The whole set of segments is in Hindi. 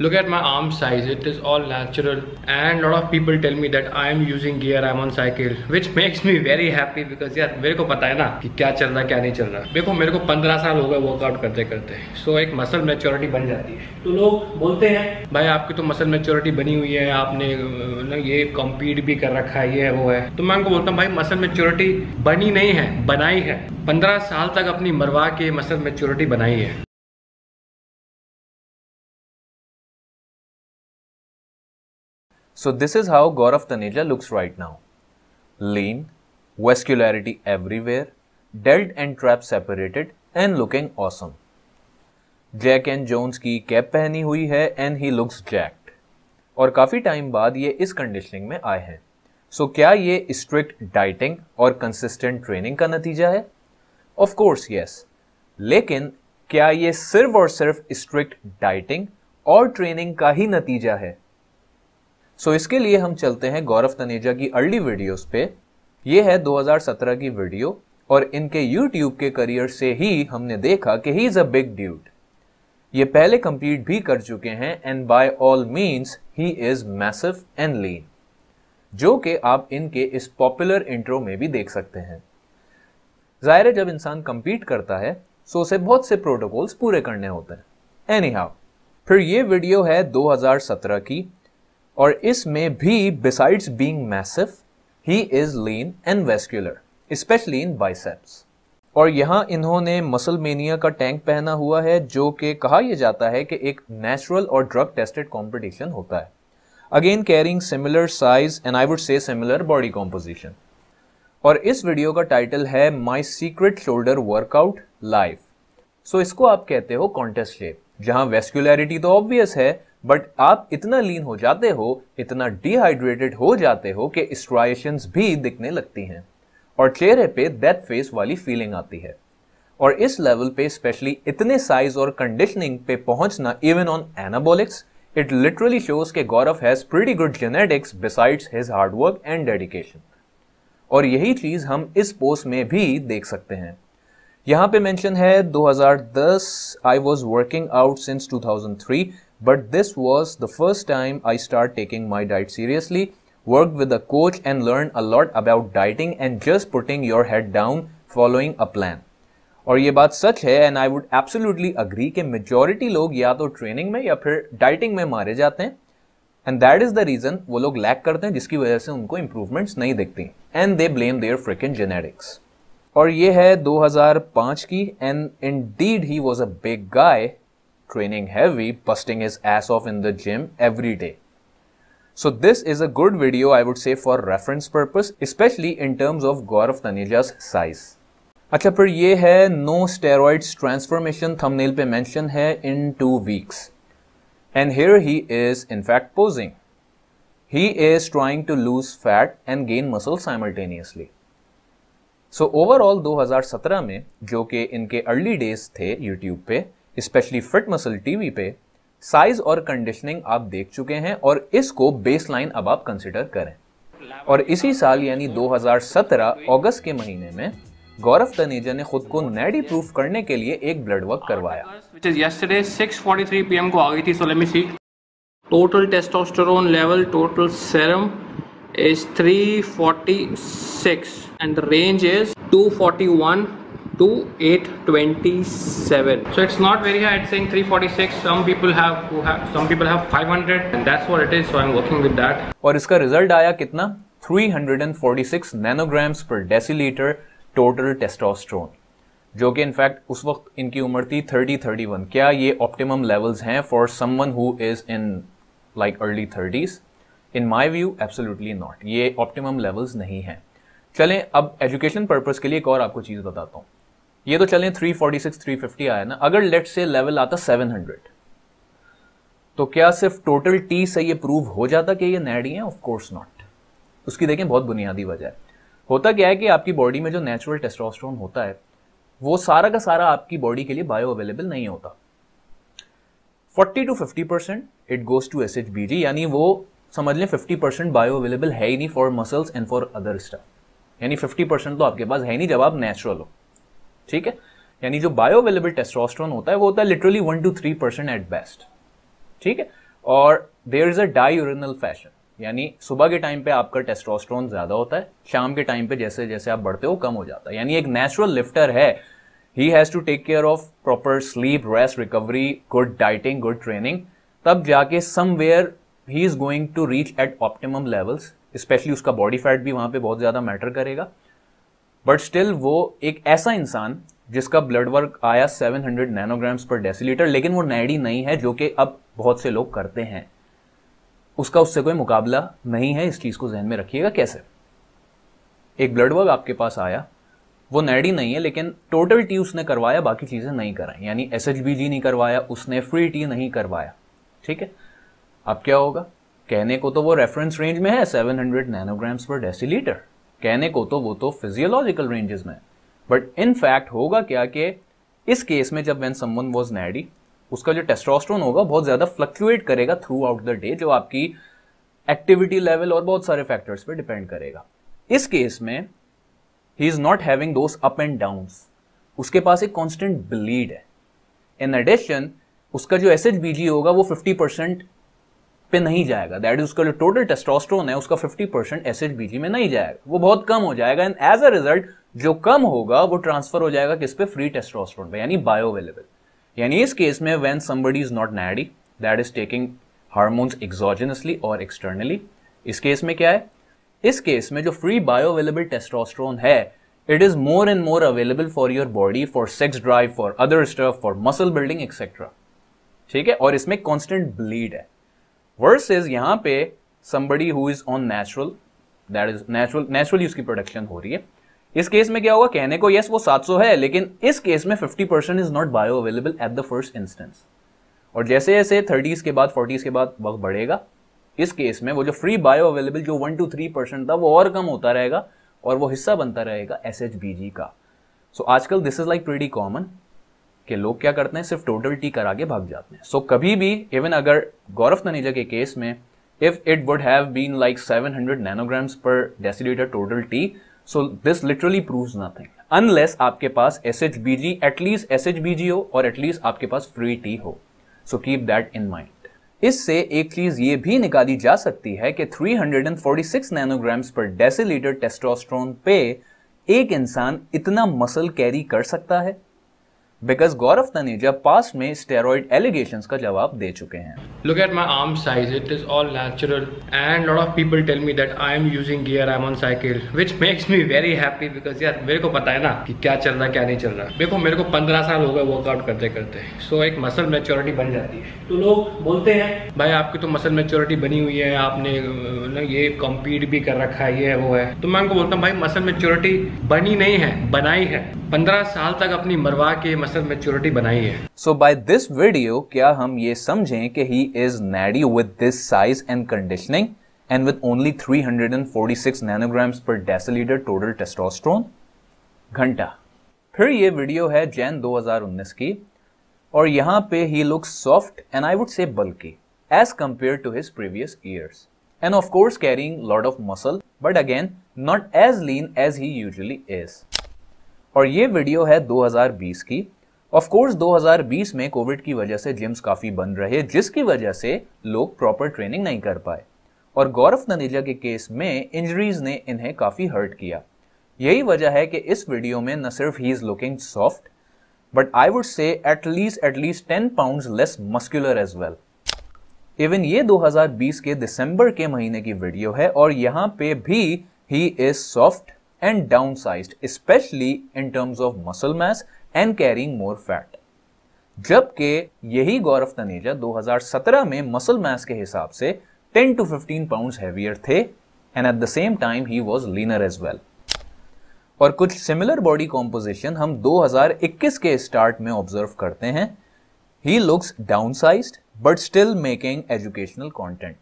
look at my arm size. It is all natural. And lot of people tell me that I am using gear I'm on cycle which makes me very happy because यार मेरे को पता है ना कि क्या चल रहा है क्या नहीं चल रहा। देखो मेरे को 15 साल हो गए वर्कआउट करते करते सो so, एक मसल मेच्योरिटी बन जाती है। तो लोग बोलते हैं भाई आपकी तो मसल मेच्योरिटी बनी हुई है आपने ना ये कम्पीट भी कर रखा है ये वो है। तो मैं उनको बोलता हूँ भाई मसल मेच्योरिटी बनी नहीं है बनाई है। पंद्रह साल तक अपनी मरवा के मसल मेच्योरिटी बनाई है। So this is how Gaurav Taneja looks right now. Lean, vascularity everywhere, delt and trap separated and looking awesome. Jack and Jones की कैप पहनी हुई है एंड ही लुक्स जैक्ड और काफ़ी टाइम बाद ये इस कंडीशनिंग में आए हैं. सो so, क्या ये स्ट्रिक्ट डाइटिंग और कंसिस्टेंट ट्रेनिंग का नतीजा है? ऑफ़ कोर्स यस लेकिन क्या ये सिर्फ़ और सिर्फ़ स्ट्रिक्ट डाइटिंग और ट्रेनिंग का ही नतीजा है? सो so, इसके लिए हम चलते हैं गौरव तनेजा की अर्ली वीडियोस पे। ये है 2017 की वीडियो और इनके यूट्यूब के करियर से ही हमने देखा कि he is a big dude ये पहले कंप्लीट भी कर चुके हैं and by all means he is massive and lean जो कि आप इनके इस पॉपुलर इंट्रो में भी देख सकते हैं। ज़ाहिर है जब इंसान कंपीट करता है सो उसे बहुत से प्रोटोकॉल्स पूरे करने होते हैं। एनी हाउ फिर ये वीडियो है 2017 की। और इसमें भी besides being massive he is lean and vascular specially in biceps और यहाँ इन्होंने मसल मेनिया का टैंक पहना हुआ है, जो कि कहा यह जाता है कि एक नेचुरल और ड्रग टेस्टेड कॉम्पिटिशन होता है। Again carrying similar size and I would say similar body composition और इस वीडियो का टाइटल है my secret shoulder workout life so इसको आप कहते हो कॉन्टेस्ट शेप जहाँ वेस्कुलरिटी तो ऑब्वियस है बट आप इतना लीन हो जाते हो, इतना डिहाइड्रेटेड हो जाते हो कि स्ट्राइशंस भी दिखने लगती हैं। और चेहरे पे डेथ फेस वाली फीलिंग आती है। और इस लेवल पे स्पेशली इतने साइज़ और कंडीशनिंग पे पहुँचना even on anabolics it literally shows के Gaurav has pretty good genetics besides his hard work and dedication और यही चीज़ हम इस पोस्ट में भी देख सकते हैं। यहाँ पे मेंशन है 2010 I was working out since 2003 but this was the first time I start taking my diet seriously, worked with a coach and learned a lot about dieting and just putting your head down following a plan. और ये बात सच है and I would absolutely agree कि मेजोरिटी लोग या तो ट्रेनिंग में या फिर डाइटिंग में मारे जाते हैं and that is the reason वो लोग लैक करते हैं जिसकी वजह से उनको इंप्रूवमेंट्स नहीं दिखती and they blame their fricking genetics और ये है 2005 की and indeed he was a big guy training heavy, busting his ass off in the gym every day. So this is a good video I would say for reference purpose, especially in terms of Gaurav Taneja's size. अच्छा फिर ये है नो स्टेरॉइड्स ट्रांसफॉर्मेशन थंबनेल पे मेंशन है in two weeks and here he is in fact posing he is trying to lose fat and gain muscle simultaneously so overall 2017 में जो कि इनके अर्ली डेज थे यूट्यूब पे स्पेशली फिट मसल टीवी पे साइज़ और कंडीशनिंग आप देख चुके हैं और इसको बेसलाइन अब आप कंसिडर करें। और इसी साल यानी 2017 अगस्त के महीने में, गौरव तनेजा ने खुद को नेडी प्रूफ करने के लिए एक ब्लड वर्क करवाया। Which is yesterday 6:43 pm को आ गई थी, so let me see. Total testosterone level, total serum is 346 and the range is 241 to 827 so it's not very high. It's saying 346 some people have who have some people have 500 and that's what it is so i'm working with that. और इसका रिज़ल्ट आया कितना? 346 nanograms per decilitre total testosterone जो कि इनफैक्ट उस वक्त इनकी उम्र थी 30 31 क्या ये ऑप्टिमम लेवल्स हैं for someone who is in like early 30s in my view absolutely not ये ऑप्टिमम लेवल्स नहीं हैं. चलें अब एजुकेशन पर्पस के लिए एक और आपको चीज़ बताता हूँ. ये तो चलें 346 350 आया ना। अगर लेट से लेवल आता 700 तो क्या सिर्फ़ टोटल टी से ये प्रूव हो जाता कि ये नैडी है? ऑफ़ कोर्स नॉट उसकी देखें, बहुत बुनियादी वजह है। होता क्या है कि आपकी बॉडी में जो नेचुरल टेस्टोस्टेरोन होता है, वो सारा का सारा आपकी बॉडी के लिए बायो अवेलेबल नहीं होता। 40 to 50 percent it goes to S H यानी वो, समझ लें 50 परसेंट बायो अवेलेबल है ही नहीं for muscles and for other stuff यानी 50 परसेंट तो आपके पास है नहीं, जब आप नेचुरल हो। ठीक है? यानी जो बायो अवेलेबल टेस्टोस्टेरोन होता है, वो होता है literally one two three percent at best ठीक है? और there is a diurnal fashion यानी सुबह के टाइम पे आपका टेस्टोस्टेरोन ज़्यादा होता है, शाम के टाइम पे जैसे जैसे आप बढ़ते हो, कम हो जाता है. यानी एक नेचुरल लिफ्टर है. He has to take care of proper sleep rest recovery good dieting good training तब जाके somewhere he is going to reach at optimum levels specially उसका बॉडी फैट भी वहाँ पे बहुत ज़्यादा मैटर करेगा. बट स्टिल वो एक ऐसा इंसान जिसका ब्लड वर्क आया 700 नैनोग्राम्स पर डेसीलीटर लेकिन वो नैडी नहीं है, जो कि अब बहुत से लोग करते हैं। उसका उससे कोई मुकाबला नहीं है, इस चीज़ को जहन में रखिएगा। कैसे? एक ब्लड वर्क आपके पास आया, वो नैडी नहीं है, लेकिन टोटल टी उसने करवाया, बाकी चीज़ें नहीं कराई। यानी एस नहीं करवाया, उसने फ्री टी नहीं करवाया। ठीक है? अब क्या होगा? कहने को तो वो रेफरेंस रेंज में है 700 नैनोग्राम्स पर डेसीलीटर कहने को तो वो तो फिजियोलॉजिकल रेंजेस में बट इन फैक्ट होगा क्या कि इस केस में जब वेन समवन वॉज़ नैडी, उसका जो टेस्टोस्टेरोन होगा बहुत ज़्यादा फ्लक्चुएट करेगा थ्रू आउट द डे जो आपकी एक्टिविटी लेवल और बहुत सारे फैक्टर्स पे डिपेंड करेगा। इस केस में he is not having those up and down उसके पास एक कॉन्स्टेंट ब्लीड है। इन एडिशन उसका जो एस होगा वो 50 परसेंट पे नहीं जाएगा। दैट इज़ उसका जो टोटल टेस्टोस्टेरोन है, उसका 50 परसेंट एस में नहीं जाएगा। वो बहुत कम हो जाएगा एंड एज अ रिज़ल्ट जो कम होगा, वो ट्रांसफ़र हो जाएगा किस पे? फ्री टेस्टोस्टेरोन पे, यानी बायो अवेलेबल यानी इस केस में when somebody is not natty that is taking hormones exogenously और एक्सटर्नली इस केस में क्या है? इस केस में जो फ्री बायो अवेलेबल टेस्टोस्टेरोन है it is more and more available for your body for sex drive for other stuff for muscle building etcetera ठीक है? और इसमें कॉन्स्टेंट ब्लीड है। वर्सेज यहाँ पे somebody who is on natural that is natural naturally उसकी प्रोडक्शन हो रही है। इस केस में क्या होगा? कहने को यस yes, वो 700 है लेकिन इस केस में 50 percent is not bioavailable at the first instance और जैसे जैसे थर्टीज के बाद फोर्टीज के बाद वक्त बढ़ेगा इस केस में वो जो फ्री बायो अवेलेबल जो वन टू थ्री परसेंट था वो और कम होता रहेगा और वो हिस्सा बनता रहेगा एसएचबीजी का। सो so, आजकल this is like pretty common कि लोग क्या करते हैं सिर्फ़ टोटल टी करा के भाग जाते हैं। सो so, कभी भी इवन अगर गौरव तनेजा के केस में if it would have been like 700 nanograms per decilitre total T so this literally proves nothing unless आपके पास S H B G at least S H B G हो और एटलीस्ट आपके पास फ्री टी हो। So keep that in mind इससे एक चीज़ ये भी निकाली जा सकती है कि 346 नैनोग्राम्स पर डेसीलीटर टेस्टोस्टेरोन पे एक इंसान इतना मसल कैरी कर सकता है। बिकॉज़ गौरव तनेजा पास में स्टेरॉइड एलिगेशंस का जवाब दे चुके हैं। Look at my arm size, it is all natural. And lot of people tell me that I am using gear, I am on cycle which makes me very happy because यार मेरे को पता है ना कि क्या चल रहा क्या नहीं चल रहा। देखो मेरे को 15 साल हो गए वर्कआउट करते करते। सो so, एक मसल मेच्योरिटी बन जाती है। तो लोग बोलते हैं भाई आपकी तो मसल मेच्योरिटी बनी हुई है आपने ना ये कॉम्पीट भी कर रखा है ये वो है। तो मैं उनको बोलता हूँ भाई मसल मेच्योरिटी बनी नहीं है बनाई है। पंद्रह साल तक अपनी मरवा के मसल मेच्योरिटी बनाई है। सो बाय दिस वीडियो क्या हम ये समझें कि ही is natty with this size and conditioning and with only 346 nanograms per deciliter total testosterone? घंटा। फिर ये वीडियो है जैन 2019 की, और यहाँ पे he look soft and I would say बल्कि as compare to his previous years and of course carrying lot of muscle but again not as lean as he usually is और ये वीडियो है 2020 की ऑफ़ कोर्स 2020 में कोविड की वजह से जिम्स काफ़ी बंद रहे, जिसकी वजह से लोग प्रॉपर ट्रेनिंग नहीं कर पाए। और गौरव ननेजा के केस में इंजरीज ने इन्हें काफ़ी हर्ट किया। यही वजह है कि इस वीडियो में न सिर्फ़ he is looking soft but I would say at least at least ten pound less muscular as well even ये 2020 के दिसंबर के महीने की वीडियो है और यहाँ पे भी he is soft and down size specially in terms of muscle mass and carrying more fat जबकि यही गौरव तनेजा 2017 में मसल मास के हिसाब से 10 टू 15 पाउंड्स हैवियर थे and at the same time he was leaner as well और कुछ सिमिलर बॉडी कॉम्पोजिशन हम 2021 के स्टार्ट में ऑब्ज़र्व करते हैं। He looks down size but still making educational content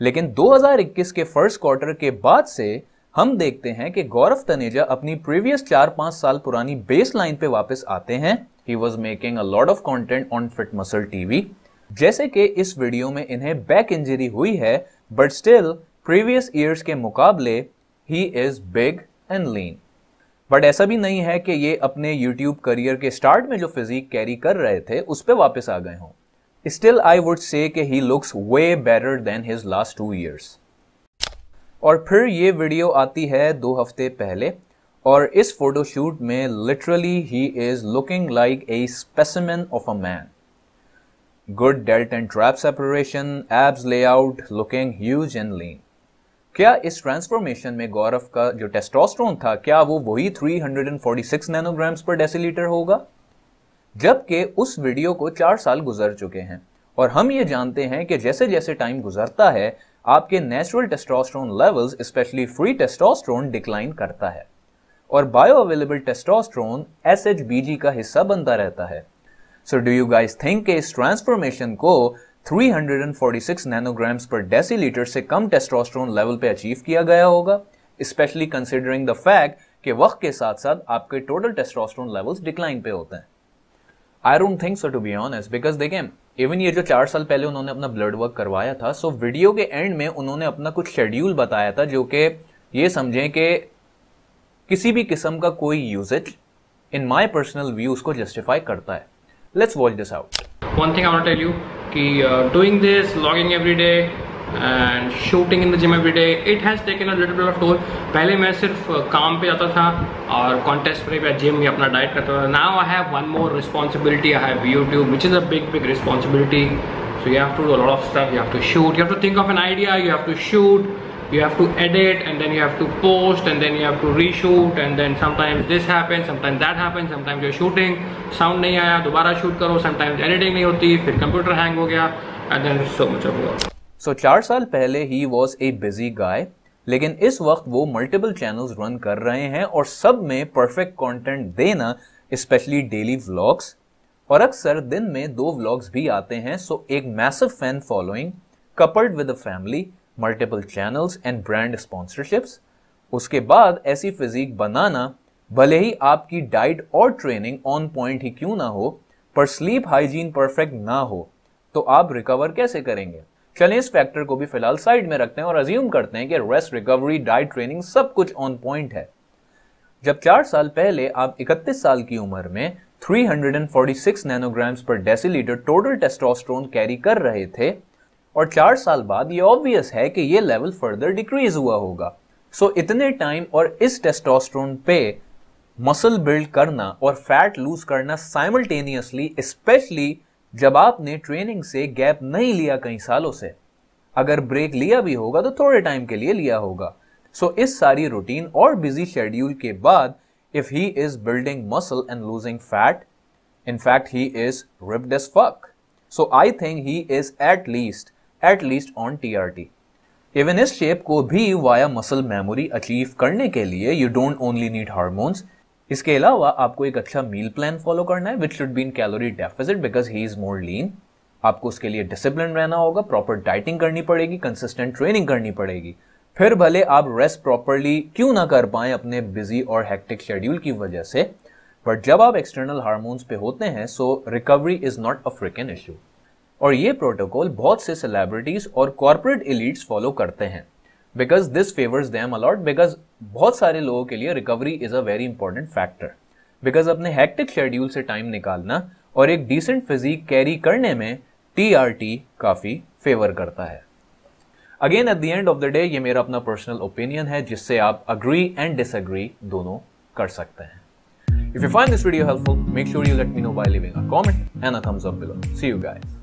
लेकिन 2021 के फ़र्स्ट क्वार्टर के बाद से हम देखते हैं कि गौरव तनेजा अपनी प्रीवियस चार पाँच साल पुरानी बेस लाइन पे वापस आते हैं। He was making a lot of content on Fit Muscle TV जैसे कि इस वीडियो में इन्हें बैक इंजरी हुई है बट स्टिल प्रीवियस ईयर्स के मुकाबले he is big and lean but ऐसा भी नहीं है कि ये अपने यूट्यूब करियर के स्टार्ट में जो फिजिक कैरी कर रहे थे, उस पर वापस आ गए हों। स्टिल आई say कि he looks way better than his last two years. और फिर ये वीडियो आती है दो हफ़्ते पहले, और इस फोटोशूट में literally he is looking like a specimen of a man good delt and trap separation abs layout looking huge and lean क्या इस ट्रांसफॉर्मेशन में गौरव का जो टेस्टोस्टेरोन था, क्या वो वही 346 नैनोग्राम्स पर डेसीलीटर होगा? जबकि उस वीडियो को चार साल गुजर चुके हैं, और हम ये जानते हैं कि जैसे जैसे टाइम गुजरता है आपके natural testosterone levels specially free testosterone decline करता है। और बायो अवेलेबल टेस्टोस्टेरोन एस का हिस्सा बनता रहता है। So do you guys think कि इस ट्रांसफॉर्मेशन को 346 नैनोग्राम्स पर डेसीलीटर से कम टेस्टोस्टेरोन लेवल पे अचीव किया गया होगा? स्पेशली कंसिडरिंग द फैक्ट कि वक्त के साथ साथ आपके टोटल टेस्टोस्टेरोन लेवल्स डिक्लाइन पे होते हैं। I don't think so to be honest because देखें इवन ये जो चार साल पहले उन्होंने अपना ब्लड वर्क करवाया था सो वीडियो के एंड में उन्होंने अपना कुछ शेड्यूल बताया था जो कि ये समझें कि किसी भी किस्म का कोई usage in my personal view उसको जस्टिफाई करता है। Let's watch this out one thing I tell you कि doing this vlogging every day and shooting in the gym every day it has taken a little of toll पहले मैं सिर्फ़ काम पे जाता था और कॉन्टेस्ट पर या जिम या अपना डाइट करता था। Now I have one more responsibility I have YouTube which is a big big responsibility so you have to do lot of stuff you have to shoot you have to think of an idea you have to shoot you have to edit and then you have to post and then you have to reshoot and then sometimes this happen sometimes that happen sometimes your shooting sound नहीं आया, दोबारा शूट करो. समटाइम्स एडिटिंग नहीं होती, फिर कंप्यूटर हैंग हो गया and then so much of so, चार साल पहले ही वॉज़ ए बिज़ी गाय लेकिन इस वक्त वो मल्टीपल चैनल्स रन कर रहे हैं और सब में परफेक्ट कंटेंट देना स्पेशली डेली व्लॉग्स और अक्सर दिन में दो व्लॉग्स भी आते हैं सो एक massive fan following coupled with a family multiple channels and brand sponsorships उसके बाद ऐसी फिजिक बनाना, भले ही आपकी डाइट और ट्रेनिंग ऑन पॉइंट ही क्यों ना हो, पर स्लीप हाइजीन परफेक्ट ना हो तो आप रिकवर कैसे करेंगे? चलिए इस फैक्टर को भी फ़िलहाल साइड में रखते हैं और अज्यूम करते हैं कि रेस्ट रिकवरी डाइट ट्रेनिंग सब कुछ ऑन पॉइंट है। जब चार साल पहले आप 31 साल की उम्र में 346 nanograms per decilitre total testosterone carry कर रहे थे और चार साल बाद ये ऑब्वियस है कि ये लेवल फर्दर डिक्रीज हुआ होगा। सो so, इतने टाइम और इस टेस्टोस्टेरोन पे मसल बिल्ड करना और फैट लूज करना साइमल्टेनियसली स्पेशली जब आपने ट्रेनिंग से गैप नहीं लिया कई सालों से अगर ब्रेक लिया भी होगा तो थोड़े टाइम के लिए लिया होगा सो so, इस सारी रूटीन और बिज़ी शेड्यूल के बाद if he is building muscle and losing fat. In fact, he is ripped so I think he is at least at least on T R T even इस शेप को भी वाया मसल मेमोरी अचीव करने के लिए you don't only need hormones इसके अलावा आपको एक अच्छा मील प्लान फॉलो करना है which should be in calorie deficit because he is more lean आपको उसके लिए डिसिप्लिन रहना होगा प्रॉपर डाइटिंग करनी पड़ेगी कंसिस्टेंट ट्रेनिंग करनी पड़ेगी. फिर भले आप रेस्ट प्रॉपरली क्यों ना कर पाए अपने बिज़ी और हेक्टिक शेड्यूल की वजह से बट जब आप एक्सटर्नल हार्मोन्स पे होते हैं so recovery is not a friggin issue और ये प्रोटोकॉल बहुत से सेलिब्रिटीज और कॉर्पोरेट एलिट्स फॉलो करते हैं. Because this favours them a lot because बहुत सारे लोगों के लिए recovery is a very important factor because अपने हेक्टिक शेड्यूल से टाइम निकालना और एक डिसेंट फिजिक कैरी करने में टी आर टी काफ़ी फेवर करता है again at the end of the day ये मेरा अपना पर्सनल ओपिनियन है जिससे आप अग्री एंड डिसअग्री दोनों कर सकते हैं If you find this video helpful, make sure you let me know by leaving a comment and a thumbs up below. See you guys.